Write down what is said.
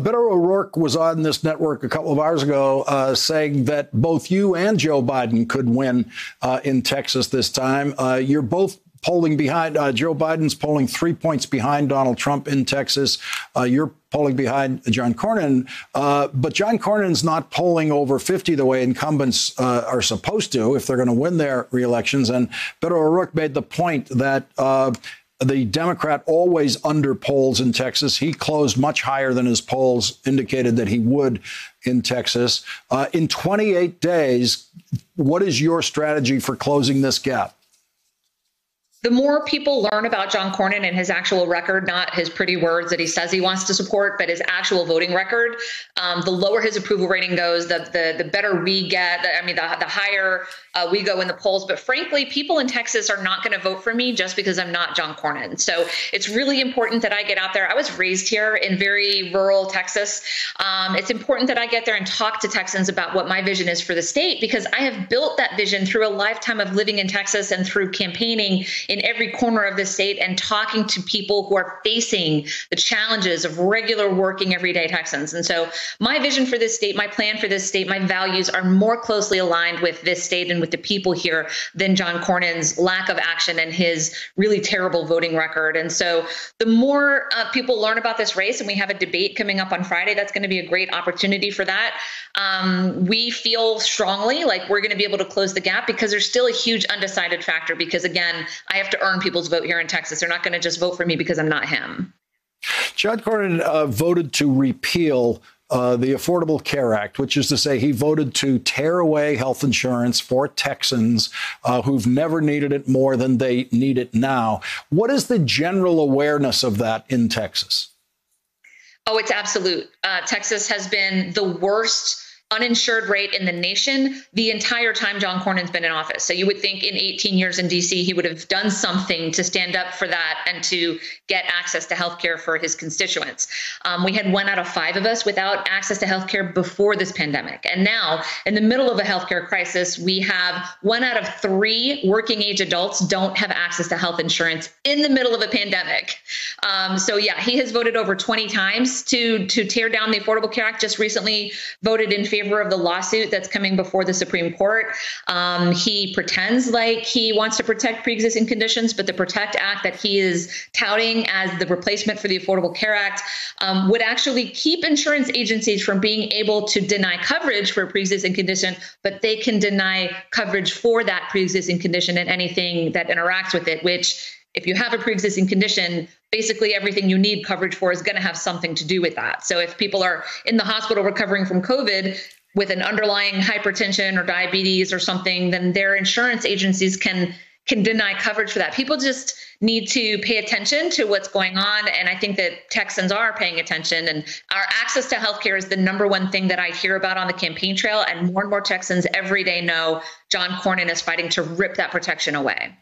Beto O'Rourke was on this network a couple of hours ago uh, saying that both you and Joe Biden could win uh, in Texas this time. Uh, you're both polling behind. Uh, Joe Biden's polling three points behind Donald Trump in Texas. Uh, you're polling behind John Cornyn. Uh, but John Cornyn's not polling over 50 the way incumbents are supposed to if they're going to win their reelections. And Beto O'Rourke made the point that the Democrat always under polls in Texas. He closed much higher than his polls indicated that he would in Texas. Uh, in 28 days, what is your strategy for closing this gap? The more people learn about John Cornyn and his actual record, not his pretty words that he says he wants to support, but his actual voting record, um, the lower his approval rating goes, the the, the better we get. I mean, the, the higher uh, we go in the polls. But frankly, people in Texas are not going to vote for me just because I'm not John Cornyn. So it's really important that I get out there. I was raised here in very rural Texas. Um, it's important that I get there and talk to Texans about what my vision is for the state because I have built that vision through a lifetime of living in Texas and through campaigning in every corner of the state and talking to people who are facing the challenges of regular working everyday Texans. And so my vision for this state, my plan for this state, my values are more closely aligned with this state and with the people here than John Cornyn's lack of action and his really terrible voting record. And so the more uh, people learn about this race, and we have a debate coming up on Friday, that's going to be a great opportunity for that. Um, we feel strongly like we're going to be able to close the gap because there's still a huge undecided factor. Because again, I have to earn people's vote here in Texas. They're not going to just vote for me because I'm not him. John Cornyn uh, voted to repeal uh, the Affordable Care Act, which is to say he voted to tear away health insurance for Texans uh, who've never needed it more than they need it now. What is the general awareness of that in Texas? Oh, it's absolute. Uh, Texas has been the worst uninsured rate in the nation the entire time John Cornyn's been in office. So you would think in 18 years in DC, he would have done something to stand up for that and to get access to health care for his constituents. Um, we had one out of five of us without access to health care before this pandemic. And now, in the middle of a healthcare crisis, we have one out of three working age adults don't have access to health insurance in the middle of a pandemic. Um, so yeah, he has voted over 20 times to to tear down the Affordable Care Act. Just recently voted in favor of the lawsuit that's coming before the Supreme Court. Um, he pretends like he wants to protect pre-existing conditions, but the Protect Act that he is touting as the replacement for the Affordable Care Act um, would actually keep insurance agencies from being able to deny coverage for a pre-existing condition, but they can deny coverage for that pre-existing condition and anything that interacts with it, which if you have a pre-existing condition basically everything you need coverage for is going to have something to do with that. So if people are in the hospital recovering from covid with an underlying hypertension or diabetes or something then their insurance agencies can can deny coverage for that. People just need to pay attention to what's going on and i think that texans are paying attention and our access to healthcare is the number one thing that i hear about on the campaign trail and more and more texans every day know john cornyn is fighting to rip that protection away